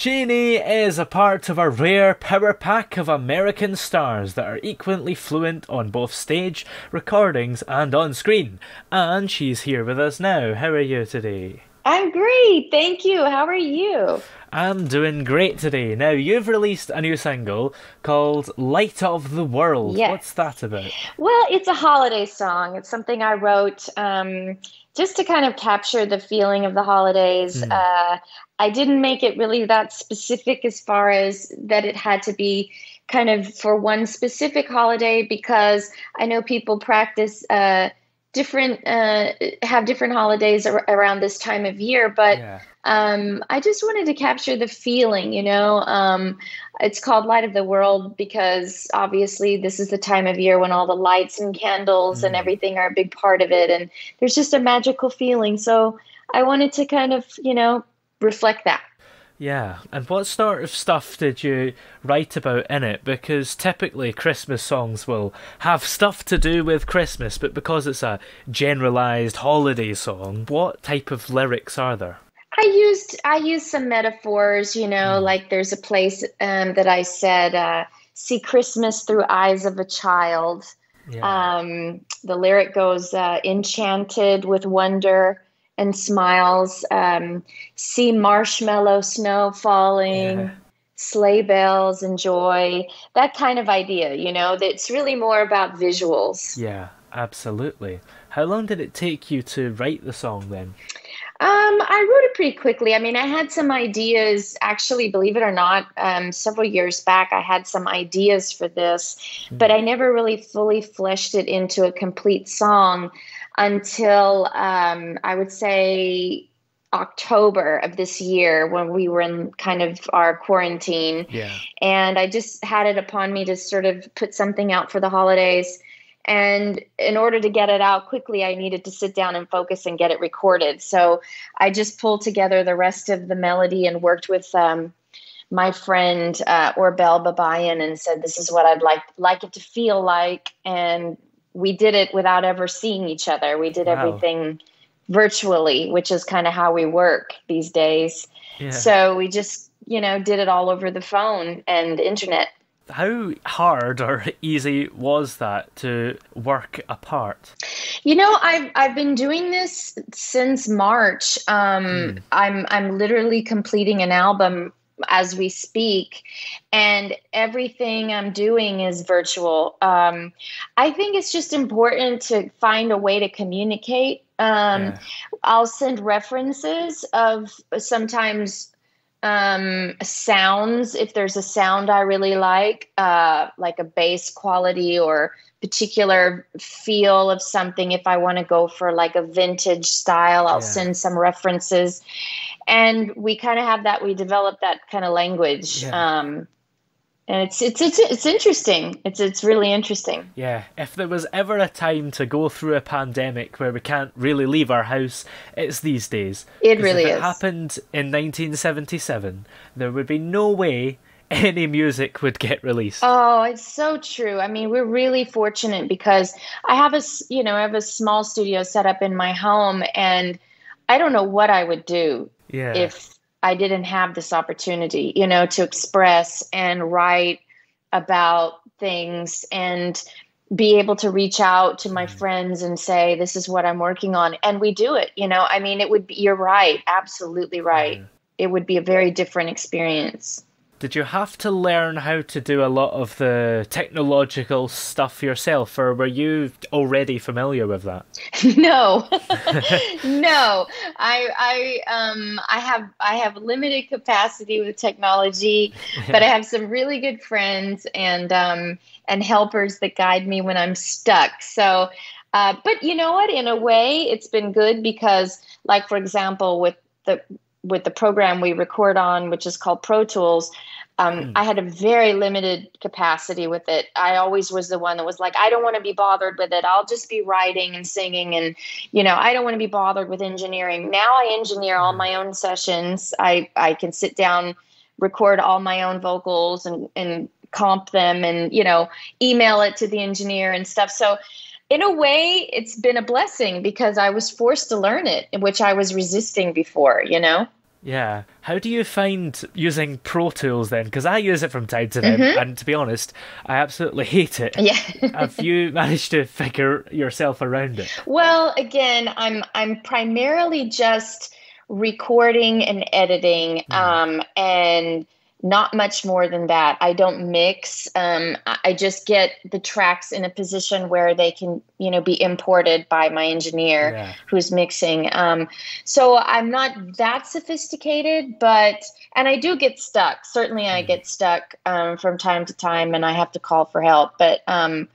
Shani is a part of a rare power pack of American stars that are equally fluent on both stage, recordings, and on screen. And she's here with us now. How are you today? I'm great, thank you. How are you? I'm doing great today. Now, you've released a new single called Light of the World. Yes. What's that about? Well, it's a holiday song. It's something I wrote um, just to kind of capture the feeling of the holidays. Mm. Uh, I didn't make it really that specific as far as that it had to be kind of for one specific holiday because I know people practice uh, different, uh, have different holidays ar- around this time of year, but Yeah. um, I just wanted to capture the feeling, you know. Um, it's called Light of the World because obviously this is the time of year when all the lights and candles and Mm. everything are a big part of it. And there's just a magical feeling. So I wanted to kind of, you know, reflect that. Yeah, and what sort of stuff did you write about in it? Because typically Christmas songs will have stuff to do with Christmas, but because it's a generalized holiday song, what type of lyrics are there? I used I used some metaphors, you know, Mm. like there's a place um, that I said, uh, "See Christmas through eyes of a child." Yeah. Um, the lyric goes, uh, "Enchanted with wonder and smiles, um, see marshmallow snow falling." Yeah. Sleigh bells and joy, that kind of idea, you know, that's really more about visuals. yeah, absolutely. How long did it take you to write the song then? Um, I wrote it pretty quickly. I mean, I had some ideas, actually, believe it or not, um, several years back, I had some ideas for this, but I never really fully fleshed it into a complete song until um, I would say October of this year when we were in kind of our quarantine. Yeah. And I just had it upon me to sort of put something out for the holidays. And in order to get it out quickly, I needed to sit down and focus and get it recorded. So I just pulled together the rest of the melody and worked with um, my friend uh, Orbel Babayan and said, "This is what I'd like like it to feel like." And we did it without ever seeing each other. We did Wow. everything virtually, which is kind of how we work these days. Yeah. So we just, you know, did it all over the phone and internet. How hard or easy was that to work apart? You know, I've I've been doing this since March. Um, Hmm. I'm I'm literally completing an album as we speak, and everything I'm doing is virtual. Um, I think it's just important to find a way to communicate. Um, Yeah. I'll send references of sometimes um, sounds if there's a sound I really like, uh, like a bass quality or particular feel of something. If I want to go for like a vintage style, I'll Yeah. send some references, and we kind of have that. We develop that kind of language. Yeah. Um, and it's, it's it's it's interesting. It's it's really interesting. Yeah, if there was ever a time to go through a pandemic where we can't really leave our house, it's these days. it really if it is. happened in 1977, there would be no way any music would get released. Oh, it's so true. I mean, we're really fortunate because I have a, you know, I have a small studio set up in my home and I don't know what I would do yeah. if I didn't have this opportunity, you know, to express and write about things and be able to reach out to my Mhm. friends and say this is what I'm working on and we do it, you know. I mean, it would be you're right, absolutely right. Yeah. It would be a very different experience. Did you have to learn how to do a lot of the technological stuff yourself, or were you already familiar with that? no. No. I i um i have i have limited capacity with technology but i have some really good friends and um and helpers that guide me when i'm stuck. So uh but you know what? In a way it's been good because like for example with the with the program we record on which is called pro tools um, Hmm. I had a very limited capacity with it. I always was the one that was like, I don't want to be bothered with it. I'll just be writing and singing, and you know, I don't want to be bothered with engineering. Now I engineer all my own sessions. I I can sit down, record all my own vocals, and and comp them, and you know, email it to the engineer and stuff. So. In a way, it's been a blessing because I was forced to learn it, which I was resisting before, you know? Yeah. How do you find using Pro Tools then? Because I use it from time to time, mm-hmm. and to be honest, I absolutely hate it. Yeah. Have you managed to figure yourself around it? Well, again, I'm I'm primarily just recording and editing, mm. um, and not much more than that. I don't mix. Um, I just get the tracks in a position where they can, you know, be imported by my engineer yeah. who's mixing. Um, so I'm not that sophisticated, but and I do get stuck. Certainly, I mm. get stuck um, from time to time, and I have to call for help. But um,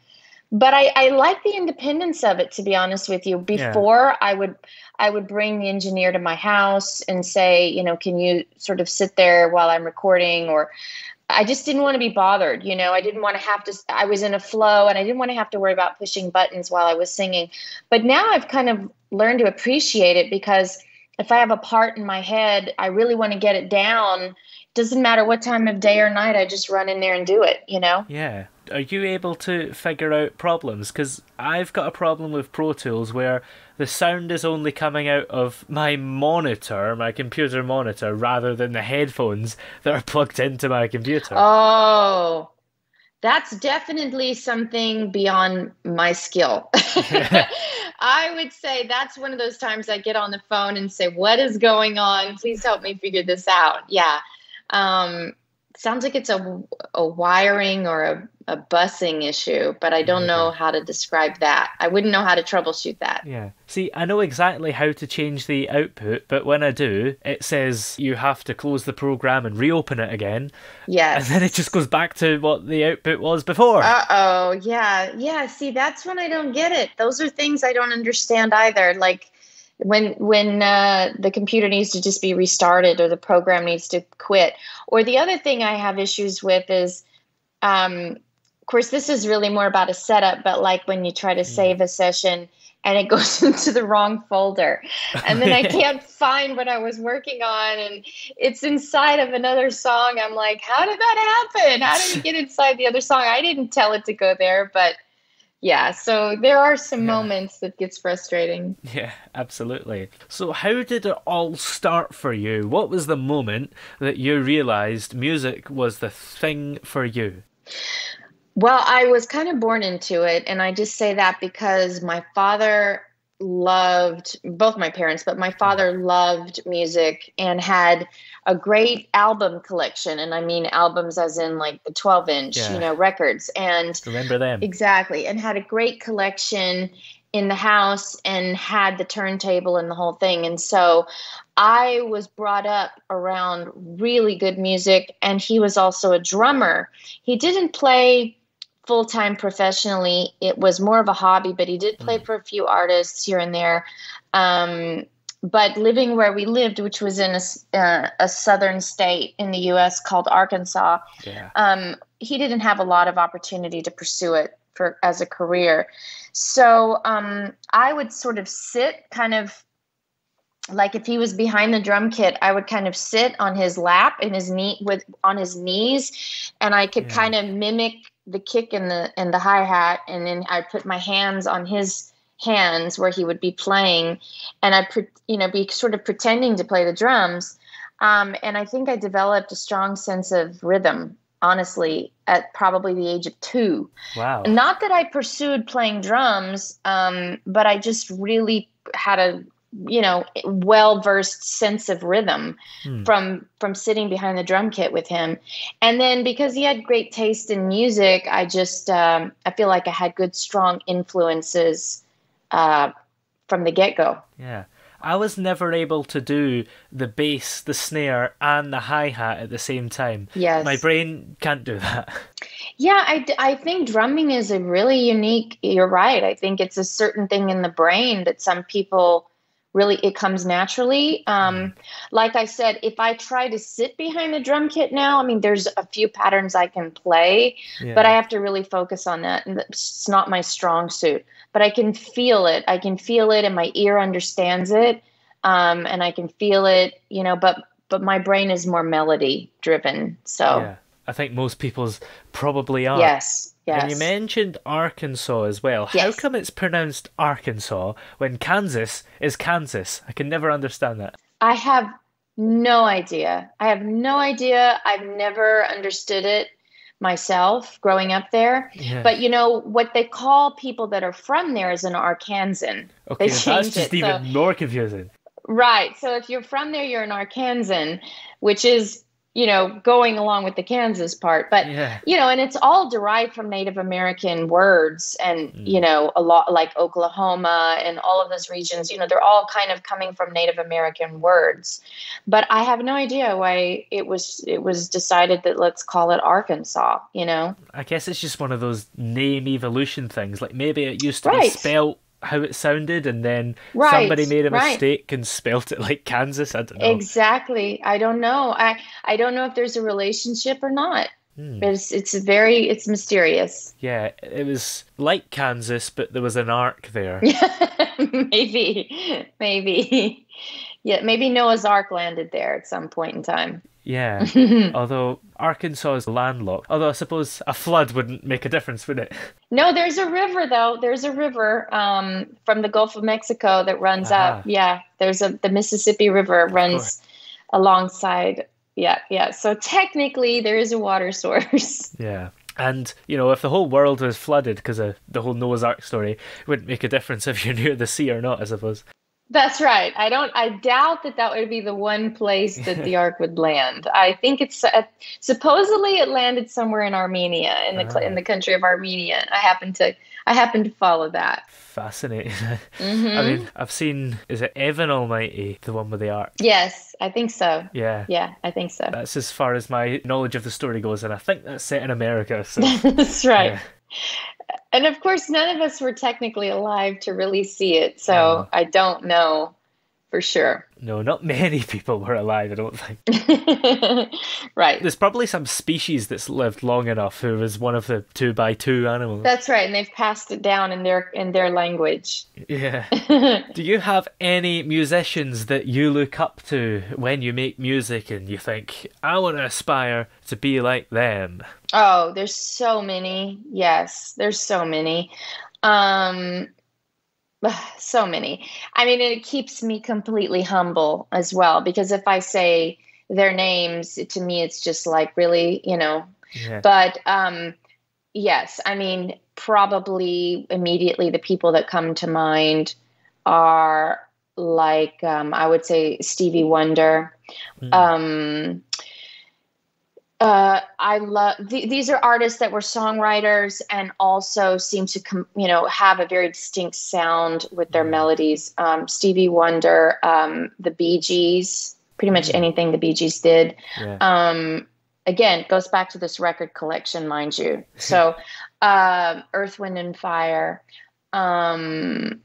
but I, I like the independence of it. To be honest with you, before yeah. I would I would bring the engineer to my house and say, you know, can you sort of sit there while I'm recording or I just didn't want to be bothered, you know. I didn't want to have to I was in a flow and I didn't want to have to worry about pushing buttons while I was singing. But now I've kind of learned to appreciate it because if I have a part in my head, I really want to get it down. Doesn't matter what time of day or night, I just run in there and do it, you know? Yeah. Are you able to figure out problems? Because I've got a problem with Pro Tools where the sound is only coming out of my monitor, my computer monitor, rather than the headphones that are plugged into my computer. Oh, that's definitely something beyond my skill. I would say that's one of those times I get on the phone and say, What is going on? Please help me figure this out. Yeah. Um, sounds like it's a, a wiring or a, a busing issue, but I don't know how to describe that. I wouldn't know how to troubleshoot that. Yeah. See, I know exactly how to change the output, but when I do, it says you have to close the program and reopen it again. Yes. And then it just goes back to what the output was before. Uh oh. Yeah. Yeah. See, that's when I don't get it. Those are things I don't understand either. Like, when when uh, the computer needs to just be restarted or the program needs to quit. Or the other thing I have issues with is, um, of course, this is really more about a setup. But like when you try to mm. save a session and it goes into the wrong folder, and then I can't find what I was working on, and it's inside of another song. I'm like, how did that happen? How did it get inside the other song? I didn't tell it to go there, but yeah so there are some yeah. moments that gets frustrating. Yeah absolutely. So how did it all start for you? What was the moment that you realized music was the thing for you? Well i was kind of born into it and i just say that because my father loved both my parents but my mm-hmm. father loved music and had a great album collection and i mean albums as in like the 12 inch yeah. you know records. And remember them. Exactly and had a great collection in the house and had the turntable and the whole thing. And so i was brought up around really good music and he was also a drummer. He didn't play full time professionally. It was more of a hobby but he did play mm. for a few artists here and there. Um, but living where we lived, which was in a, uh, a southern state in the U.S. called Arkansas, yeah. um, he didn't have a lot of opportunity to pursue it for as a career. So um, I would sort of sit, kind of like if he was behind the drum kit, I would kind of sit on his lap in his knee with on his knees, and I could yeah. kind of mimic the kick and the and the hi hat, and then I put my hands on his hands where he would be playing and i'd you know be sort of pretending to play the drums. Um, and i think i developed a strong sense of rhythm honestly at probably the age of two. Wow. Not that i pursued playing drums um, but i just really had a you know well versed sense of rhythm hmm. from from sitting behind the drum kit with him. And then because he had great taste in music i just um, i feel like i had good strong influences uh, from the get go. Yeah. I was never able to do the bass, the snare, and the hi hat at the same time. Yes. My brain can't do that. Yeah, I, I think drumming is a really unique, you're right. I think it's a certain thing in the brain that some people really, it comes naturally. Um, mm. like I said, if I try to sit behind the drum kit now, I mean, there's a few patterns I can play, yeah. but I have to really focus on that. And it's not my strong suit but I can feel it. I can feel it, and my ear understands it, um, and I can feel it. You know, but but my brain is more melody driven. So yeah, I think most people's probably are. Yes. Yes. And you mentioned Arkansas as well. Yes. How come it's pronounced Arkansas when Kansas is Kansas? I can never understand that. I have no idea. I have no idea. I've never understood it myself growing up there. Yeah. But you know what they call people that are from there is an Arkansan. Okay, that's just it. even so, more confusing. Right. So if you're from there, you're an Arkansan, which is you know, going along with the Kansas part. But, yeah. you know, and it's all derived from Native American words and, mm. you know, a lot like Oklahoma and all of those regions, you know, they're all kind of coming from Native American words. But I have no idea why it was it was decided that let's call it Arkansas, you know. I guess it's just one of those name evolution things. Like maybe it used to right. be spelled how it sounded and then right, somebody made a mistake right. and spelt it like Kansas. I don't know. Exactly. I don't know. I I don't know if there's a relationship or not. Hmm. It's it's very it's mysterious. Yeah, it was like Kansas, but there was an arc there. maybe, maybe, yeah, maybe Noah's Ark landed there at some point in time. Yeah. Although Arkansas is landlocked. Although I suppose a flood wouldn't make a difference, would it? No, there's a river though. There's a river um, from the Gulf of Mexico that runs up. Yeah, there's a the Mississippi River runs alongside. Yeah, yeah. So technically, there is a water source. Yeah. And, you know, if the whole world was flooded because of the whole Noah's Ark story, it wouldn't make a difference if you're near the sea or not, I suppose. That's right. I don't. I doubt that that would be the one place that the ark would land. I think it's uh, supposedly it landed somewhere in Armenia, in the in the country of Armenia. I happen to I happen to follow that. Fascinating. Mm-hmm. I mean, I've seen. Is it Evan Almighty, the one with the ark? Yes, I think so. Yeah. Yeah, I think so. That's as far as my knowledge of the story goes, and I think that's set in America. So. that's right. Yeah and of course, none of us were technically alive to really see it, so I don't know for sure. No, not many people were alive, I don't think. right. There's probably some species that's lived long enough who was one of the two by two animals. That's right, and they've passed it down in their in their language. Yeah. Do you have any musicians that you look up to when you make music and you think, I want to aspire to be like them? Oh, there's so many. Yes, there's so many. Um so many. I mean, it keeps me completely humble as well because if I say their names, to me, it's just like really, you know. Yeah. But um, yes, I mean, probably immediately the people that come to mind are like um, I would say Stevie Wonder. Mm. Um, uh, I love th- these are artists that were songwriters and also seem to com- you know have a very distinct sound with their mm-hmm. melodies. Um, Stevie Wonder, um, the Bee Gees, pretty much mm-hmm. anything the Bee Gees did. Yeah. Um, again, goes back to this record collection, mind you. So, uh, Earth, Wind, and Fire. Um,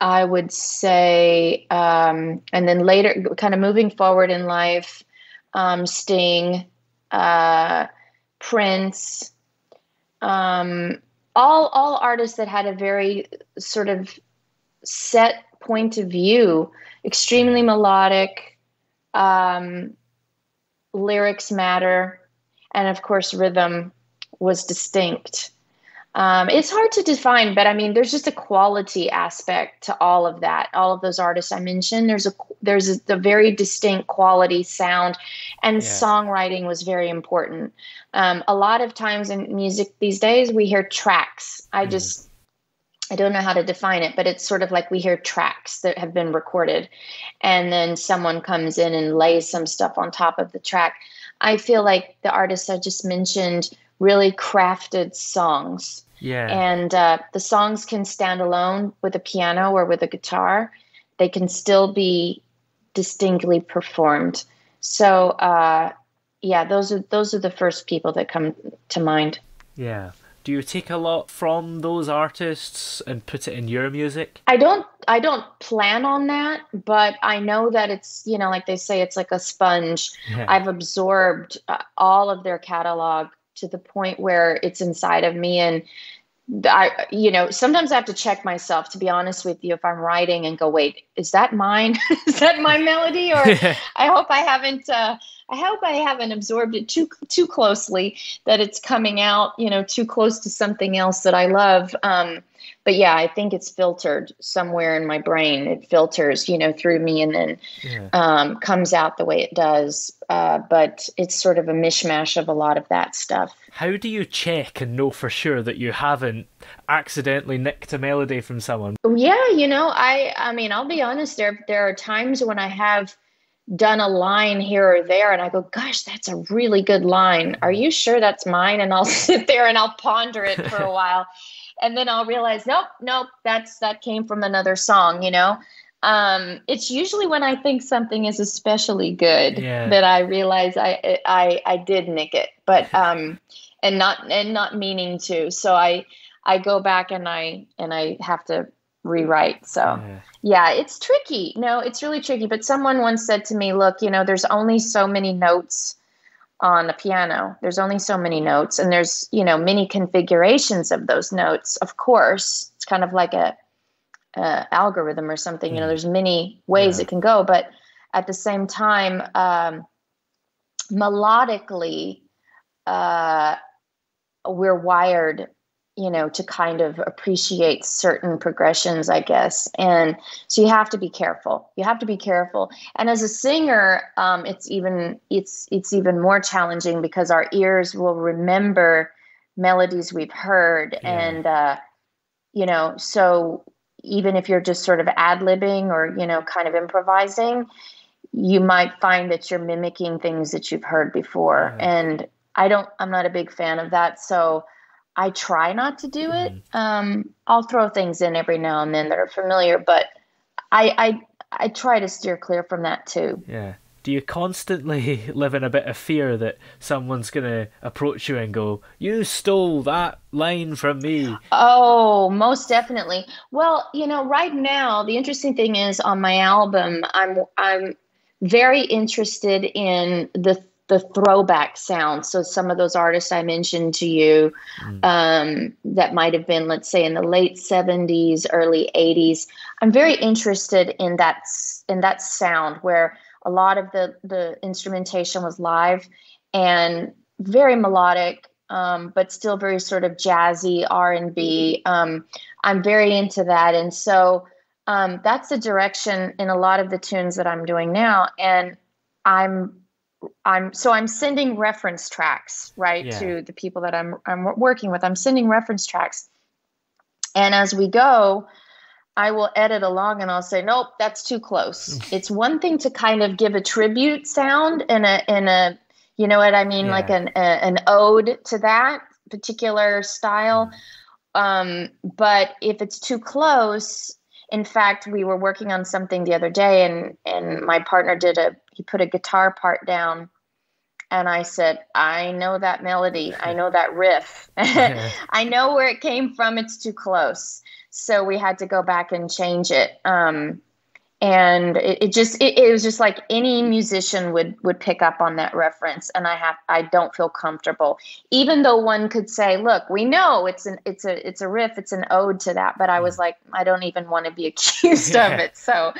I would say, um, and then later, kind of moving forward in life, um, Sting uh, Prince, um, all all artists that had a very sort of set point of view, extremely melodic. Um, lyrics matter, and of course, rhythm was distinct. Um, it's hard to define, but I mean, there's just a quality aspect to all of that. All of those artists I mentioned, there's a there's a, a very distinct quality sound, and yeah. songwriting was very important. Um, a lot of times in music these days, we hear tracks. I mm. just I don't know how to define it, but it's sort of like we hear tracks that have been recorded, and then someone comes in and lays some stuff on top of the track. I feel like the artists I just mentioned really crafted songs yeah. And uh, the songs can stand alone with a piano or with a guitar. They can still be distinctly performed. So uh, yeah, those are those are the first people that come to mind. Yeah. Do you take a lot from those artists and put it in your music? I don't I don't plan on that, but I know that it's, you know, like they say it's like a sponge. Yeah. I've absorbed uh, all of their catalog to the point where it's inside of me and I, you know, sometimes I have to check myself to be honest with you if I'm writing and go, wait, is that mine? is that my melody? Or I hope I haven't, uh, I hope I haven't absorbed it too too closely that it's coming out, you know, too close to something else that I love. Um, but yeah, I think it's filtered somewhere in my brain. It filters, you know, through me and then yeah. um, comes out the way it does. Uh, but it's sort of a mishmash of a lot of that stuff. How do you check and know for sure that you haven't accidentally nicked a melody from someone? Yeah, you know, I I mean, I'll be honest. There there are times when I have done a line here or there and I go, gosh, that's a really good line. Are you sure that's mine? And I'll sit there and I'll ponder it for a while. And then I'll realize, nope, nope, that's that came from another song, you know? Um, it's usually when I think something is especially good yeah. that I realize I, I I did nick it. But um and not and not meaning to. So I I go back and I and I have to rewrite. So yeah. yeah, it's tricky. No, it's really tricky. But someone once said to me, look, you know, there's only so many notes on a piano. There's only so many notes, and there's, you know, many configurations of those notes. Of course, it's kind of like a, a algorithm or something. You know, there's many ways yeah. it can go, but at the same time, um, melodically, uh, we're wired you know to kind of appreciate certain progressions i guess. And so you have to be careful. You have to be careful. And as a singer um, it's even it's it's even more challenging because our ears will remember melodies we've heard. Yeah. and uh, you know so even if you're just sort of ad-libbing or you know kind of improvising you might find that you're mimicking things that you've heard before. Yeah. and i don't i'm not a big fan of that. So I try not to do it. Mm-hmm. Um, I'll throw things in every now and then that are familiar, but I, I I try to steer clear from that too. Yeah. Do you constantly live in a bit of fear that someone's going to approach you and go, "You stole that line from me"? Oh, most definitely. Well, you know, right now the interesting thing is on my album, I'm I'm very interested in the the throwback sound. So some of those artists I mentioned to you mm. um, that might have been, let's say, in the late '70s, early '80s. I'm very interested in that in that sound where a lot of the the instrumentation was live and very melodic, um, but still very sort of jazzy R and B. Um, I'm very into that, and so um, that's the direction in a lot of the tunes that I'm doing now, and I'm I'm so I'm sending reference tracks right yeah. to the people that I'm I'm working with. I'm sending reference tracks, and as we go, I will edit along and I'll say, nope, that's too close. it's one thing to kind of give a tribute sound in a in a you know what I mean, yeah. like an a, an ode to that particular style. Mm. Um, but if it's too close, in fact, we were working on something the other day, and and my partner did a he put a guitar part down, and I said, I know that melody, I know that riff, I know where it came from. It's too close, so we had to go back and change it. Um, and it, it just it, it, was just like any musician would would pick up on that reference and i have i don't feel comfortable. Even though one could say look we know it's an it's a it's a riff it's an ode to that but i was like i don't even want to be accused yeah. of it. So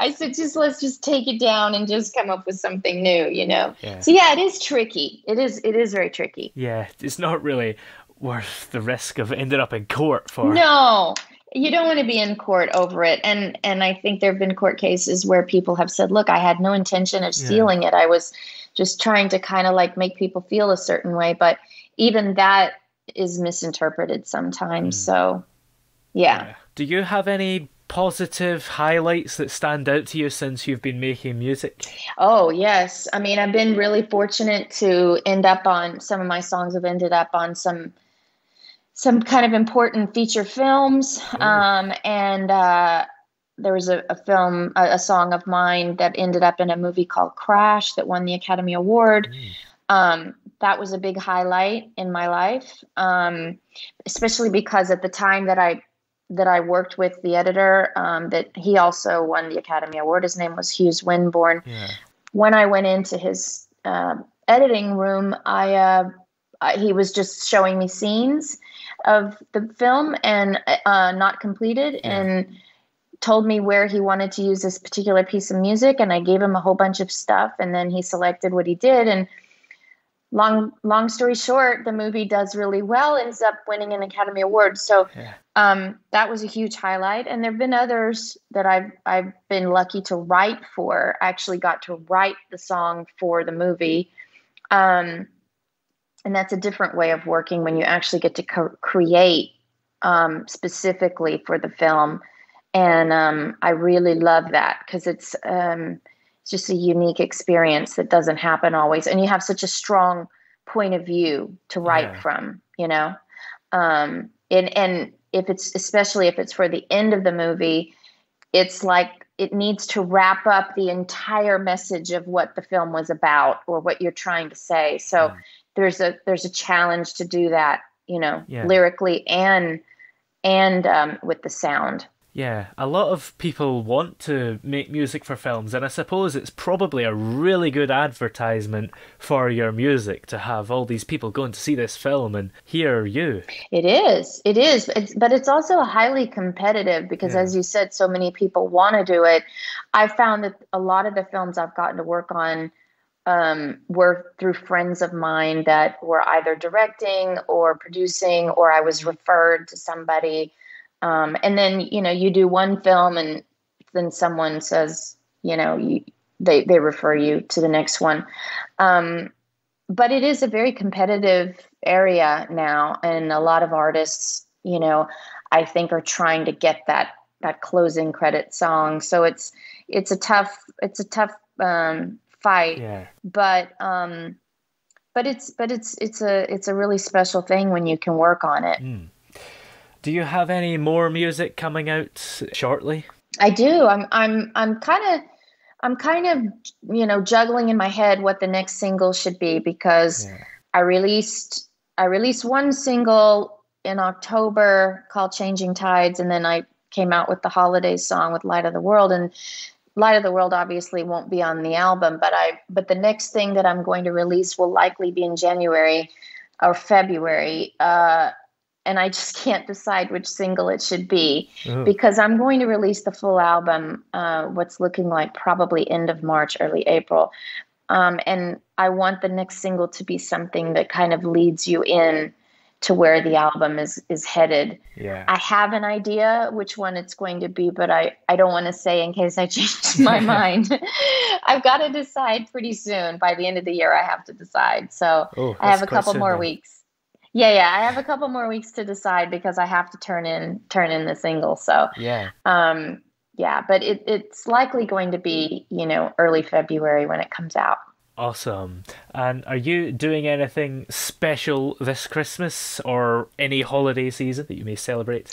i said just let's just take it down and just come up with something new you know? Yeah. so yeah it is tricky. It is it is very tricky. Yeah it's not really worth the risk of ending up in court for. No. You don't want to be in court over it. And and i think there have been court cases where people have said look i had no intention of stealing yeah. it. I was just trying to kind of like make people feel a certain way. But even that is misinterpreted sometimes mm. so yeah. yeah. Do you have any positive highlights that stand out to you since you've been making music? Oh, yes. I mean, I've been really fortunate to end up on some of my songs have ended up on some some kind of important feature films. Um, and uh, there was a, a film, a, a, song of mine that ended up in a movie called Crash that won the Academy Award. Mm. Um, that was a big highlight in my life, um, especially because at the time that I that I worked with the editor, um, that he also won the Academy Award. His name was Hughes Winborne. Yeah. When I went into his uh, editing room, I, uh, I he was just showing me scenes of the film and uh, not completed yeah. and told me where he wanted to use this particular piece of music and I gave him a whole bunch of stuff and then he selected what he did and long long story short, the movie does really well, ends up winning an Academy Award. So yeah. um, that was a huge highlight. And there have been others that I've I've been lucky to write for. I actually got to write the song for the movie. Um, and that's a different way of working when you actually get to co- create um, specifically for the film. And um, I really love that because it's um, it's just a unique experience that doesn't happen always, and you have such a strong point of view to write yeah. from, you know. Um, and and if it's especially if it's for the end of the movie, it's like it needs to wrap up the entire message of what the film was about or what you're trying to say. So. Yeah there's a there's a challenge to do that you know yeah. lyrically and and um, with the sound yeah, a lot of people want to make music for films, and I suppose it's probably a really good advertisement for your music to have all these people going to see this film and hear you. It is, it is, it's, but it's also highly competitive because, yeah. as you said, so many people want to do it. I found that a lot of the films I've gotten to work on um, were through friends of mine that were either directing or producing, or I was referred to somebody. Um, and then, you know, you do one film and then someone says, you know, you, they, they refer you to the next one. Um, but it is a very competitive area now. And a lot of artists, you know, I think are trying to get that, that closing credit song. So it's, it's a tough, it's a tough, um, fight. Yeah. But um, but it's but it's it's a it's a really special thing when you can work on it. Mm. Do you have any more music coming out shortly? I do. I'm I'm I'm kind of I'm kind of you know juggling in my head what the next single should be because yeah. I released I released one single in October called Changing Tides and then I came out with the holiday song with Light of the World and Light of the World obviously won't be on the album, but I but the next thing that I'm going to release will likely be in January or February. Uh, and I just can't decide which single it should be oh. because I'm going to release the full album. Uh, what's looking like probably end of March, early April, um, and I want the next single to be something that kind of leads you in to where the album is is headed. Yeah. I have an idea which one it's going to be, but I I don't want to say in case I change my mind. I've got to decide pretty soon. By the end of the year, I have to decide. So oh, I have a couple more then. weeks. Yeah, yeah, I have a couple more weeks to decide because I have to turn in turn in the single. So yeah, um, yeah, but it, it's likely going to be you know early February when it comes out. Awesome. And are you doing anything special this Christmas or any holiday season that you may celebrate?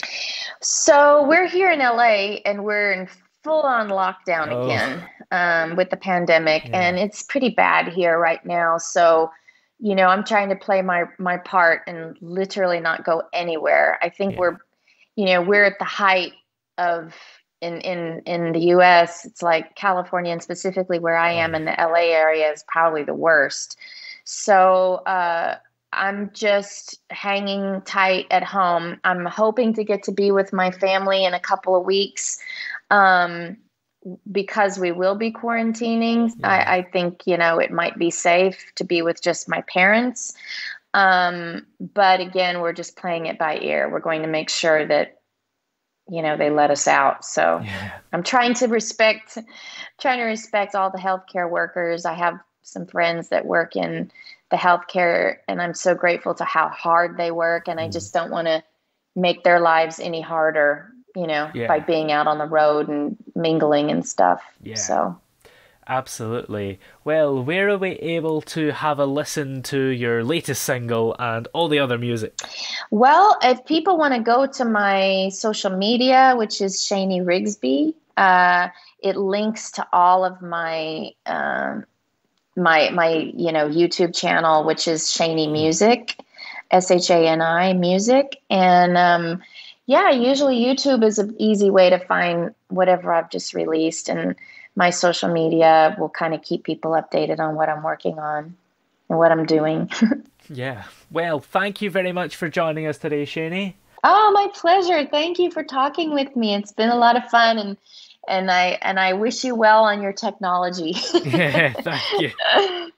So we're here in LA and we're in full on lockdown oh. again um, with the pandemic, yeah. and it's pretty bad here right now. So, you know, I'm trying to play my my part and literally not go anywhere. I think yeah. we're, you know, we're at the height of in in in the US it's like California and specifically where I am in the LA area is probably the worst. So uh, I'm just hanging tight at home. I'm hoping to get to be with my family in a couple of weeks. Um, because we will be quarantining, yeah. I, I, think you know it might be safe to be with just my parents. Um, but again, we're just playing it by ear. We're going to make sure that you know they let us out so yeah. i'm trying to respect trying to respect all the healthcare workers i have some friends that work in the healthcare and i'm so grateful to how hard they work and mm. i just don't want to make their lives any harder you know yeah. by being out on the road and mingling and stuff yeah. so Absolutely. Well, where are we able to have a listen to your latest single and all the other music? Well, if people want to go to my social media, which is Shani Rigsbee, uh, it links to all of my um, my my you know YouTube channel, which is Shani Music, S H A N I Music, and um, yeah, usually YouTube is an easy way to find whatever I've just released and my social media will kind of keep people updated on what I'm working on and what I'm doing. yeah. Well, thank you very much for joining us today, Shani. Oh, my pleasure. Thank you for talking with me. It's been a lot of fun and and I and I wish you well on your technology. yeah, thank you.